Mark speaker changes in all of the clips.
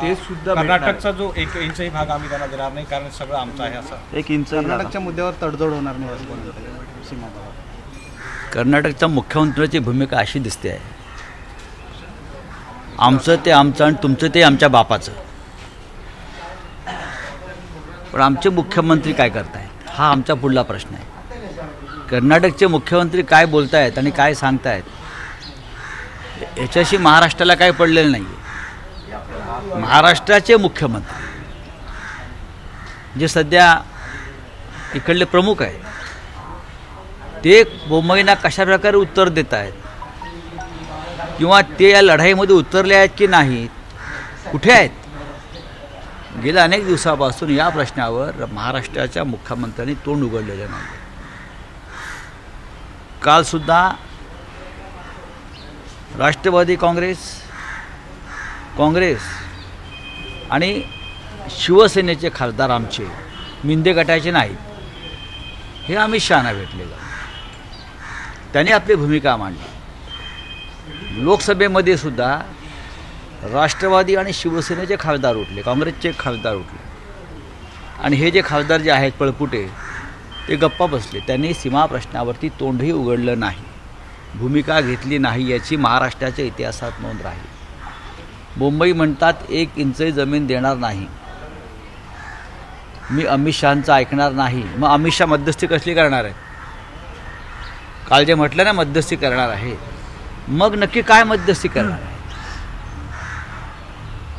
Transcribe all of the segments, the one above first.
Speaker 1: ते सुद्धा.
Speaker 2: कर्नाटकचा जो एक इंचही भाग आम्ही त्यांना देणार नाही कारण सगळं आमचं आहे असं.
Speaker 3: एक इंच
Speaker 1: कर्नाटकच्या मुद्द्यावर तडजोड होणार नाही सीमा.
Speaker 4: कर्नाटकच्या मुख्यमंत्र्याची भूमिका अशी दिसते आहे. आमचं ते आमचं आणि तुमचं ते आमच्या बापाचं. पण आमचे मुख्यमंत्री काय करतायत? हा आमचा पुढला प्रश्न आहे. कर्नाटकचे मुख्यमंत्री काय बोलतायत आणि काय सांगतायत? याच्याशी महाराष्ट्राला काय पडलेलं नाही आहे महाराष्ट्राचे मुख्यमंत्री. जे सध्या इकडले प्रमुख आहेत. ते मुंबईना कशा प्रकारे उत्तर देत आहेत? किंवा ते या लढाईमध्ये उतरले आहेत की नाहीत कुठे आहेत? गेल्या अनेक दिवसापासून या प्रश्नावर महाराष्ट्राच्या मुख्यमंत्र्यांनी तोंड उघडलेलं नाही. कालसुद्धा राष्ट्रवादी काँग्रेस काँग्रेस आणि शिवसेनेचे खासदार आमचे मिंदे गटाचे नाहीत. हे अमित शहाना भेटलेलं त्यांनी आपली भूमिका मांडली. लोकसभेमध्ये सुद्धा राष्ट्रवादी आणि शिवसेनेचे खासदार उठले काँग्रेसचे खासदार उठले. आणि हे जे खासदार जे आहेत पळपुटे ते गप्पा बसले. त्यांनी सीमा प्रश्नावरती तोंडही उघडलं नाही. भूमिका घेतली नाही याची महाराष्ट्राच्या इतिहासात नोंद राहील. मुंबई म्हणतात एक इंचही जमीन देणार नाही. मी अमित शहांचं ऐकणार नाही. मग अमित शहा मध्यस्थी कसली करणार आहे? काल जे म्हटलं ना मध्यस्थी करणार आहे. मग नक्की काय मध्यस्थी करणार आहे?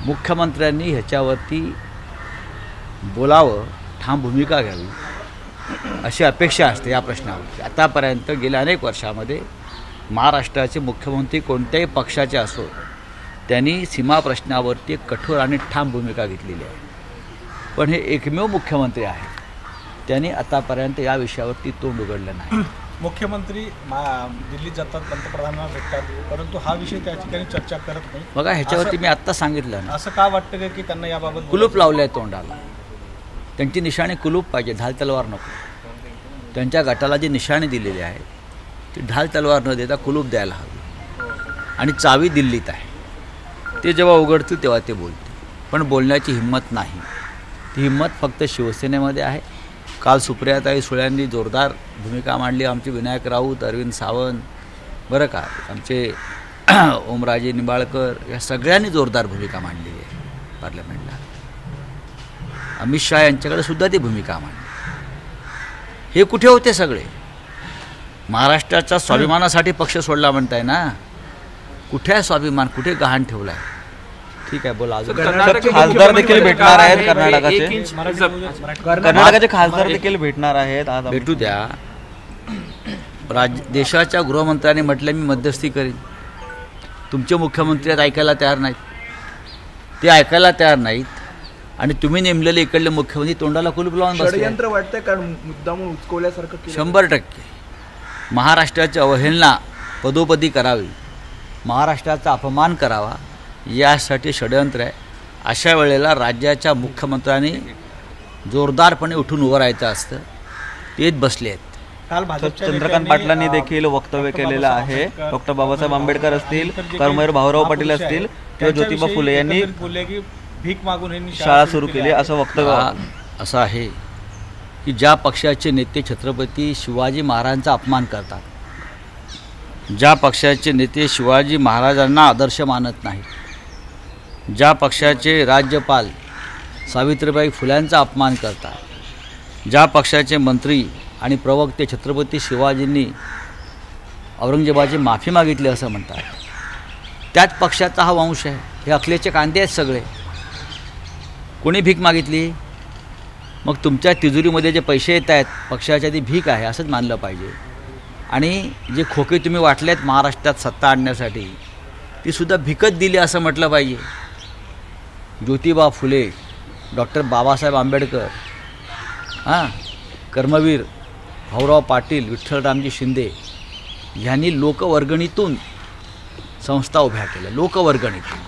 Speaker 4: मुख्यमंत्र्यांनी ह्याच्यावरती बोलावं ठाम भूमिका घ्यावी अशी अपेक्षा असते या प्रश्नावरती आतापर्यंत गेल्या अनेक वर्षामध्ये महाराष्ट्राचे मुख्यमंत्री कोणत्याही पक्षाचे असो त्यांनी सीमा प्रश्नावरती कठोर आणि ठाम भूमिका घेतलेली आहे. पण हे एकमेव मुख्यमंत्री आहेत. त्यांनी आतापर्यंत या विषयावरती तोंड उघडलं नाही.
Speaker 2: मुख्यमंत्री मा- दिल्लीत जातात पंतप्रधानांना भेटतात. परंतु हा विषय त्या ठिकाणी चर्चा करत नाही.
Speaker 4: बघा ह्याच्यावरती मी आत्ता सांगितलं ना.
Speaker 2: असं का वाटतं का की त्यांना याबाबत
Speaker 4: कुलूप लावलं आहे तोंडाला. त्यांची निशाणी कुलूप पाहिजे. ढाल तलवार नको. त्यांच्या गटाला जी निशाणी दिलेली आहे ती ढाल तलवार न देता कुलूप द्यायला हवी. आणि चावी दिल्लीत आहे. ते जेव्हा उघडतील तेव्हा ते बोलतील. पण बोलण्याची हिंमत नाही. ती हिंमत फक्त शिवसेनेमध्ये आहे. काल सुप्रियाताई सुळ्यांनी जोरदार भूमिका मांडली. आमचे विनायक राऊत अरविंद सावंत बरं का आमचे ओमराजे निंबाळकर या सगळ्यांनी जोरदार भूमिका मांडली आहे पार्लमेंटला. अमित शहा यांच्याकडे सुद्धा ती भूमिका मांडली. हे कुठे होते सगळे? महाराष्ट्राच्या स्वाभिमानासाठी पक्ष सोडला म्हणताय ना? कुठे आहे स्वाभिमान कुठे गहाण ठेवला आहे ठीक आहे बोला अजून.
Speaker 3: खासदार देखील भेटणार आहेत कर्नाटकाचे. कर्नाटकाचे खासदार देखील भेटणार आहेत आज
Speaker 4: भेटू द्या. राज देशाच्या गृहमंत्र्यांनी म्हटलं मी मध्यस्थी करीन. तुमचे मुख्यमंत्री आहेत ऐकायला तयार नाहीत. ते ऐकायला तयार नाहीत. आणि तुम्ही नेमलेले इकडले मुख्यमंत्री तोंडाला कुलूप लावून.
Speaker 1: षडयंत्र वाटतंय कारण मुद्दामून उचकवल्यासारखं केलं.
Speaker 4: शंभर टक्के. महाराष्ट्राची अवहेलना पदोपदी करावी. महाराष्ट्राचा अपमान करावा यासाठी षडयंत्र आहे. अशा वेळेला राज्याच्या मुख्यमंत्र्यांनी जोरदारपणे उठून उभं राहायचं असतं. तेच बसले आहेत.
Speaker 2: काल
Speaker 3: चंद्रकांत पाटलांनी देखील वक्तव्य केलेलं आहे. डॉक्टर बाबासाहेब आंबेडकर असतील कर्मवीर
Speaker 2: काही
Speaker 3: भाऊराव पाटील असतील किंवा ज्योतिबा फुले यांनी
Speaker 2: एकंदरीत बोलले की भीक मागून यांनी
Speaker 3: शाळा सुरू केली
Speaker 2: आहे.
Speaker 3: असं वक्तव्य
Speaker 4: असं आहे की ज्या पक्षाचे नेते छत्रपती शिवाजी महाराजांचा अपमान करतात ज्या पक्षाचे नेते शिवाजी महाराजांना आदर्श मानत नाहीत ज्या पक्षाचे राज्यपाल सावित्रीबाई फुल्यांचा अपमान करतात ज्या पक्षाचे मंत्री आणि प्रवक्ते छत्रपती शिवाजींनी औरंगजेबाची माफी मागितली असं म्हणतात त्याच पक्षाचा हा वंश आहे. हे अखलेचे कांदे आहेत सगळे. कोणी भीक मागितली? मग तुमच्या तिजोरीमध्ये जे पैसे येत आहेत पक्षाच्या ती भीक आहे असंच मानलं पाहिजे. आणि जे खोके तुम्ही वाटलेत महाराष्ट्रात सत्ता आणण्यासाठी ती सुद्धा भिकत दिली असं म्हटलं पाहिजे. ज्योतिबा फुले डॉक्टर बाबासाहेब आंबेडकर हां कर्मवीर भाऊराव पाटील विठ्ठलरामजी शिंदे ह्यांनी लोकवर्गणीतून संस्था उभ्या केल्या लोकवर्गणीतून.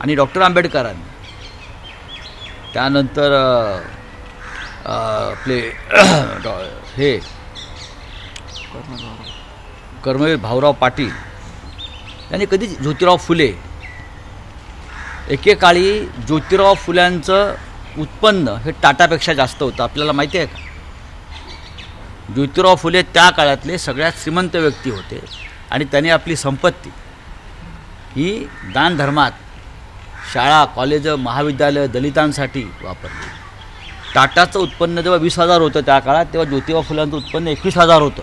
Speaker 4: आणि डॉक्टर आंबेडकरांनी त्यानंतर आपले डॉ- हे कर्मवीर भाऊराव पाटील यांनी कधी ज्योतिराव फुले एकेकाळी ज्योतिराव फुल्यांचं उत्पन्न हे टाटापेक्षा जास्त होतं. आपल्याला माहिती आहे का? ज्योतिराव फुले त्या काळातले सगळ्यात श्रीमंत व्यक्ती होते आणि त्यांनी आपली संपत्ती ही दानधर्मात शाळा कॉलेज महाविद्यालय दलितांसाठी वापरली. टाटाचं उत्पन्न जेव्हा वीस हजार होतं त्या काळात तेव्हा ज्योतिबा फुलांचं उत्पन्न एकवीस हजार होतं.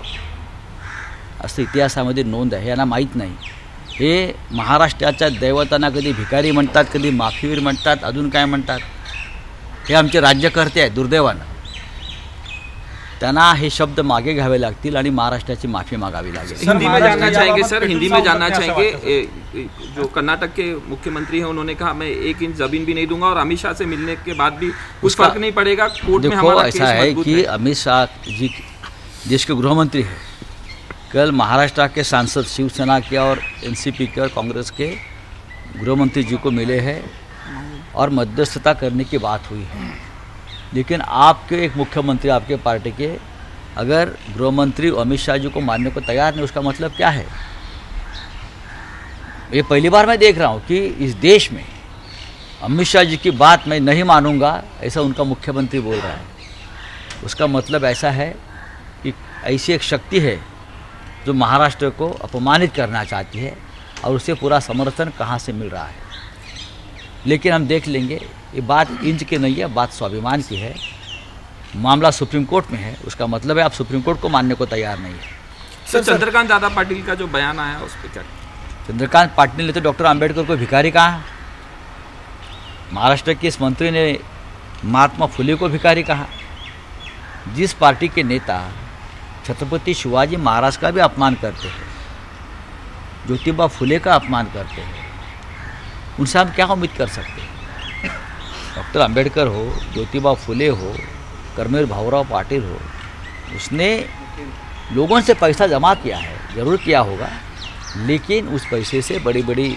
Speaker 4: असं इतिहासामध्ये नोंद आहे यांना माहीत नाही. हे महाराष्ट्राच्या दैवतांना कधी भिकारी म्हणतात कधी माफीवीर म्हणतात अजून काय म्हणतात? हे आमचे राज्यकर्ते आहेत दुर्दैवानं. त्यांना हे शब्द मागे घ्यावे लागतील आणि महाराष्ट्राची माफी मागावी लागेल.
Speaker 5: हिंदी में जानना चाहेंगे सर हिंदी में जानना चाहेंगे जो कर्नाटक के मुख्यमंत्री हैं उन्होंने कहा मैं एक इंच जमीन भी नहीं दूंगा और अमित शाह से मिलने के बाद भी कुछ फर्क नहीं पड़ेगा कोर्ट में हमारा केस
Speaker 4: ऐसा है कि अमित शाह जी देश के गृह मंत्री हैं। कल महाराष्ट्र के सांसद शिवसेना के और एनसीपी के और कांग्रेस के गृहमंत्री जी को मिले हैं और मध्यस्थता करने की बात हुई है। लेकिन आपके एक मुख्यमंत्री, आपके पार्टी के अगर गृहमंत्री अमित शाह जी को मानने को तैयार नहीं, उसका मतलब क्या है? ये पहली बार मैं देख रहा हूँ कि इस देश में अमित शाह जी की बात मैं नहीं मानूँगा, ऐसा उनका मुख्यमंत्री बोल रहा है। उसका मतलब ऐसा है कि ऐसी एक शक्ति है जो महाराष्ट्र को अपमानित करना चाहती है और उसे पूरा समर्थन कहाँ से मिल रहा है। लेकिन हम देख लेंगे ये बात इंच की नहीं है बात स्वाभिमान की है। मामला सुप्रीम कोर्ट में है उसका मतलब है आप सुप्रीम कोर्ट को मानने को तैयार नहीं है।
Speaker 5: सर चंद्रकांत दादा पाटिल का जो बयान आया उस पर क्या?
Speaker 4: चंद्रकांत पाटिल ने तो डॉक्टर आम्बेडकर को भिखारी कहा। महाराष्ट्र के इस मंत्री ने महात्मा फुले को भिखारी कहा। जिस पार्टी के नेता छत्रपति शिवाजी महाराज का भी अपमान करते हैं। ज्योतिबा फुले का अपमान करते हैं। उनसे हम क्या उम्मीद कर सकते हैं? डॉक्टर अंबेडकर हो, ज्योतिबा फुले हो, कर्मेर भाऊराव पाटिल हो, उसने लोगों से पैसा जमा किया है, ज़रूर किया होगा, लेकिन उस पैसे से बड़ी बड़ी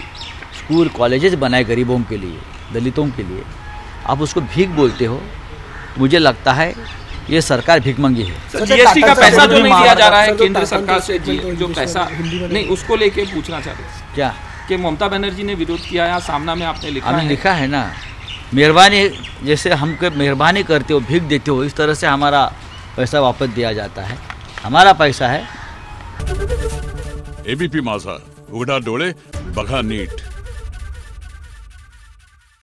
Speaker 4: स्कूल, कॉलेजेस बनाए गरीबों के लिए, दलितों के लिए। आप उसको भीख बोलते हो, मुझे लगता है ये सरकार भिकमंगी है।
Speaker 5: सर
Speaker 2: सर,
Speaker 5: जीएसटी का पैसा जो नहीं दिया जा रहा है केंद्र सरकार से जी- पैसा नहीं उसको लेके पूछना चाहते
Speaker 4: क्या?
Speaker 5: कि ममता बनर्जी ने विरोध किया है सामना में आपने लिखा है?
Speaker 4: लिखा है ना। मेहरबानी जैसे हमको मेहरबानी करते हो भीख देते हो इस तरह से हमारा पैसा वापस दिया जाता है। हमारा पैसा है।
Speaker 6: एबीपी माझा उघडा डोळे बघा नीट।